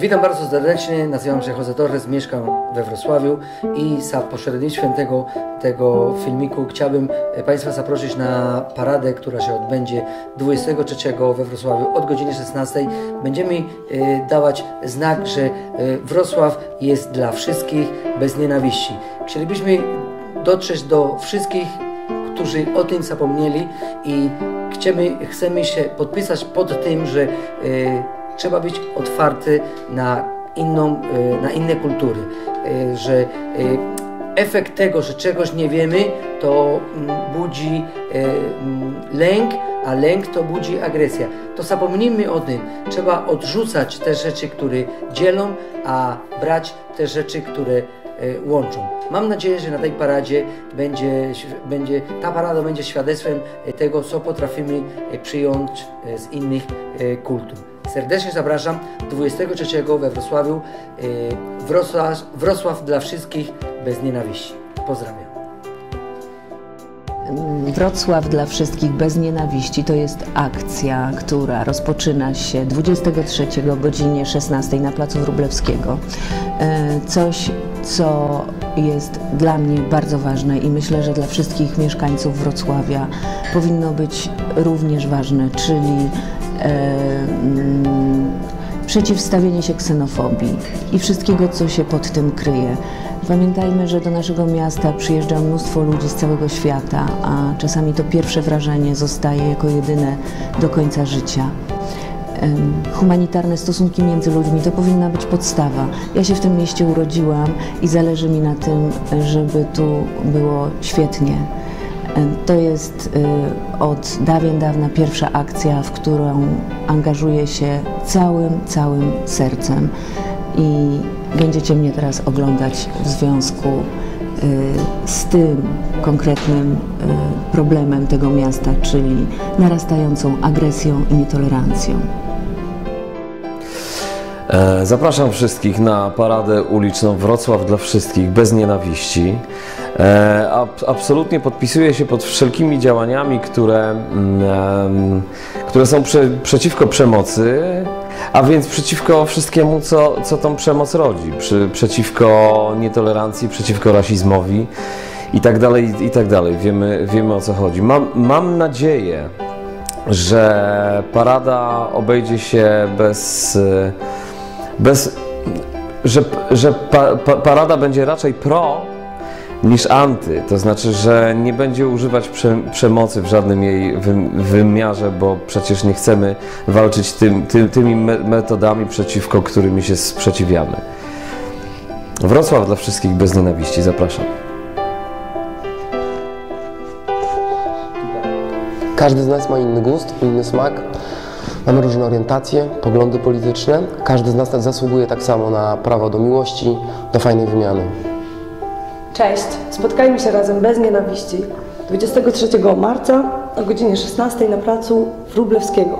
Witam bardzo serdecznie, nazywam się Jose Torres, mieszkam we Wrocławiu i za pośrednictwem tego, tego filmiku chciałbym e, Państwa zaprosić na paradę, która się odbędzie 23 we Wrocławiu od godziny 16. Będziemy e, dawać znak, że e, Wrocław jest dla wszystkich bez nienawiści. Chcielibyśmy dotrzeć do wszystkich, którzy o tym zapomnieli i chcemy, chcemy się podpisać pod tym, że trzeba być otwarty na, inną, e, na inne kultury, e, że e, efekt tego, że czegoś nie wiemy, to mm, budzi mm, lęk, a lęk to budzi agresja. To zapomnijmy o tym. Trzeba odrzucać te rzeczy, które dzielą, a brać te rzeczy, które łączą. Mam nadzieję, że na tej paradzie będzie, będzie, ta parada będzie świadectwem tego, co potrafimy przyjąć z innych kultur. Serdecznie zapraszam 23 we Wrocławiu. Wrocław, Wrocław dla wszystkich bez nienawiści. Pozdrawiam. Wrocław dla wszystkich bez nienawiści to jest akcja, która rozpoczyna się 23 o godzinie 16 na Placu Wróblewskiego. E, coś, co jest dla mnie bardzo ważne i myślę, że dla wszystkich mieszkańców Wrocławia powinno być również ważne, czyli przeciwstawienie się ksenofobii i wszystkiego, co się pod tym kryje. Pamiętajmy, że do naszego miasta przyjeżdża mnóstwo ludzi z całego świata, a czasami to pierwsze wrażenie zostaje jako jedyne do końca życia. Humanitarne stosunki między ludźmi to powinna być podstawa. Ja się w tym mieście urodziłam i zależy mi na tym, żeby tu było świetnie. To jest y, od dawien dawna pierwsza akcja, w którą angażuję się całym, całym sercem i będziecie mnie teraz oglądać w związku y, z tym konkretnym y, problemem tego miasta, czyli narastającą agresją i nietolerancją. E, zapraszam wszystkich na paradę uliczną Wrocław dla wszystkich bez nienawiści. E, absolutnie podpisuję się pod wszelkimi działaniami, które, mm, które są przeciwko przemocy, a więc przeciwko wszystkiemu, co, co tą przemoc rodzi, Przy, przeciwko nietolerancji, przeciwko rasizmowi i tak dalej, i tak dalej. Wiemy, wiemy o co chodzi. Mam, mam nadzieję, że parada obejdzie się bez, bez że, że pa, pa, parada będzie raczej pro niż anty. To znaczy, że nie będzie używać prze, przemocy w żadnym jej wymiarze, bo przecież nie chcemy walczyć tym, tym, tymi metodami, przeciwko którymi się sprzeciwiamy. Wrocław dla wszystkich bez nienawiści. Zapraszam. Każdy z nas ma inny gust, inny smak. Mamy różne orientacje, poglądy polityczne. Każdy z nas zasługuje tak samo na prawo do miłości, do fajnej wymiany. Cześć, spotkajmy się razem bez nienawiści 23 marca o godzinie 16 na placu Wróblewskiego.